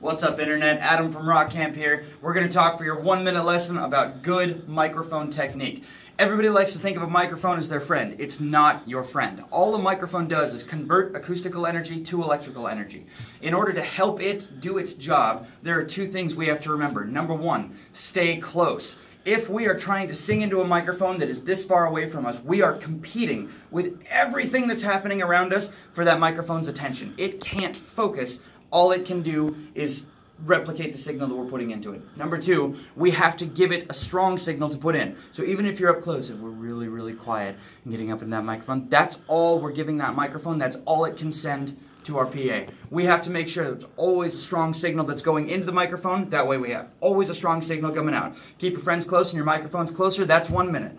What's up, Internet? Adam from Rock Camp here. We're going to talk for your one minute lesson about good microphone technique. Everybody likes to think of a microphone as their friend. It's not your friend. All a microphone does is convert acoustical energy to electrical energy. In order to help it do its job, there are two things we have to remember. Number one, stay close if we are trying to sing into a microphone that is this far away from us, we are competing with everything that's happening around us for that microphone's attention. It can't focus all it can do is replicate the signal that we're putting into it. Number two, we have to give it a strong signal to put in. So even if you're up close, if we're really, really quiet and getting up in that microphone, that's all we're giving that microphone. That's all it can send to our PA. We have to make sure there's always a strong signal that's going into the microphone. That way we have always a strong signal coming out. Keep your friends close and your microphones closer. That's one minute.